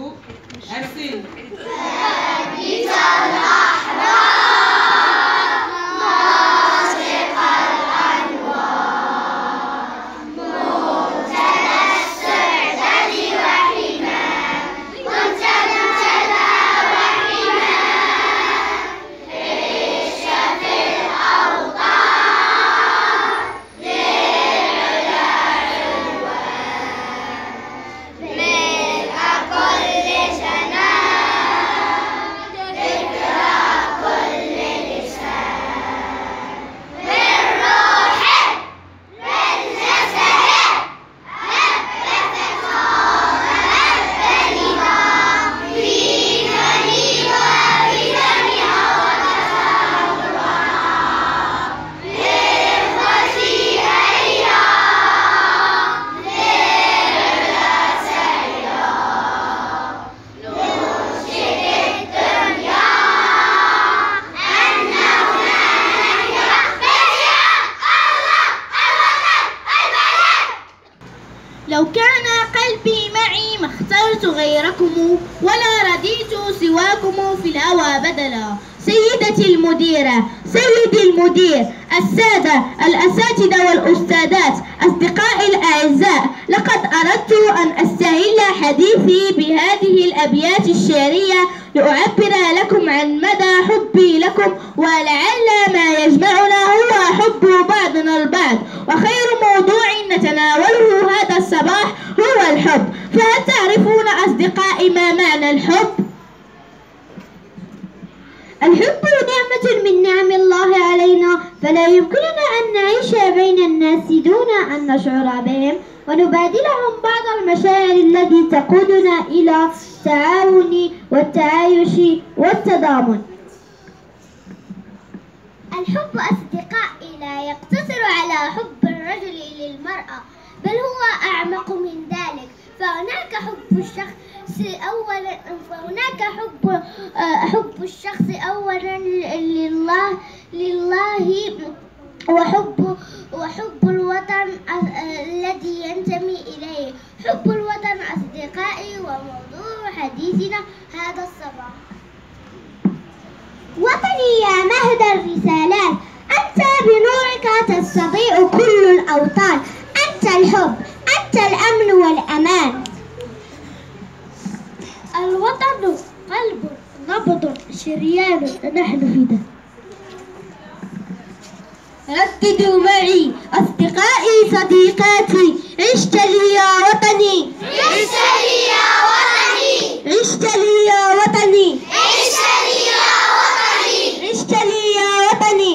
to acid. لو كان قلبي معي ما اخترت غيركم ولا رديت سواكم في الهوى بدلا. سيدتي المديرة سيدي المدير السادة الأساتذة والأستاذات أصدقائي الأعزاء لقد أردت أن أستهل حديثي بهذه الأبيات الشعرية لأعبر لكم معنى الحب؟ الحب نعمة من نعم الله علينا فلا يمكننا أن نعيش بين الناس دون أن نشعر بهم. ونبادلهم بعض المشاعر التي تقودنا إلى التعاون والتعايش والتضامن. الحب أصدقائي لا يقتصر على حب الرجل للمرأة بل هو أعمق من ذلك. فهناك حب الشخص أولا فهناك حب حب الشخص أولا لله لله وحب وحب الوطن الذي ينتمي إليه. حب الوطن أصدقائي وموضوع حديثنا هذا الصباح. وطني يا مهد الرسالات أنت بنورك تستضيء كل الأوطان. أنت الحب أنت الأمن والأمان. الوطن قلب نبض شريان نحن فدا رددوا معي أصدقائي صديقاتي عشت لي يا وطني. عشت لي يا وطني. عشت لي يا وطني. عشت لي يا وطني. عشت لي يا وطني.